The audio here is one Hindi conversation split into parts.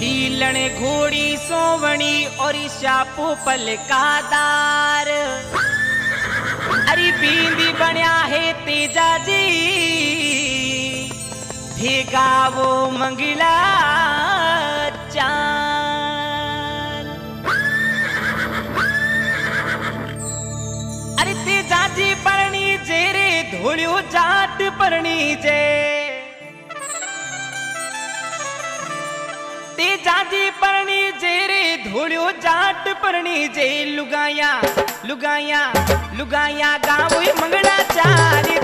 लीलण घोड़ी सोवणी और शापूपल का दार। अरे बींदी बण्या है तेजा जी। भेगा वो मंगला चाल अरे तेजा जी परणी जेरे धोलियो जाट परणी जेरे चाजी परणी जे रे धोळ्यो जाट परणी जे लुगाया लुगाया लुगाया गावई मंगळाचारी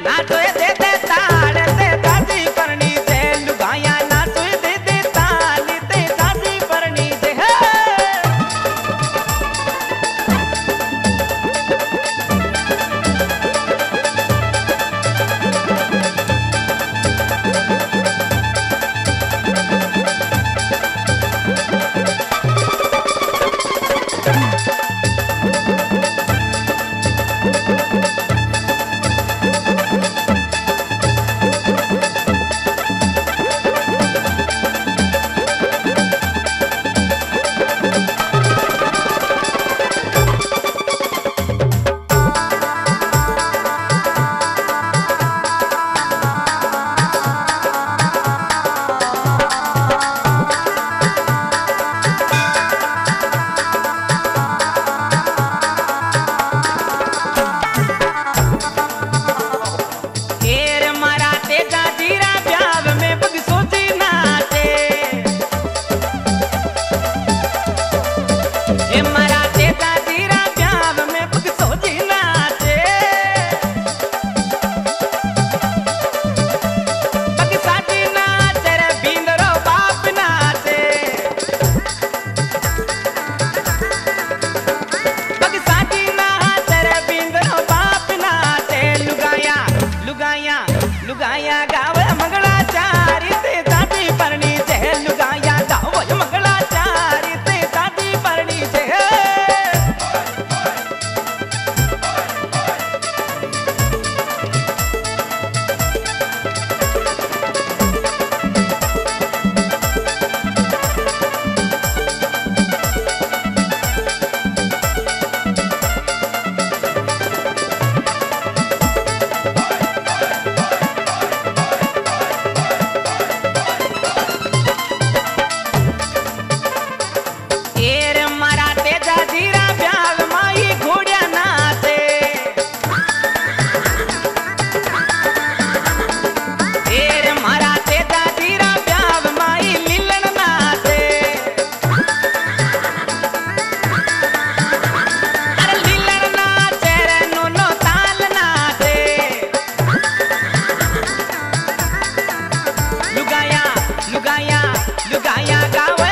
not to it. in my acaba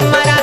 Maracaibo.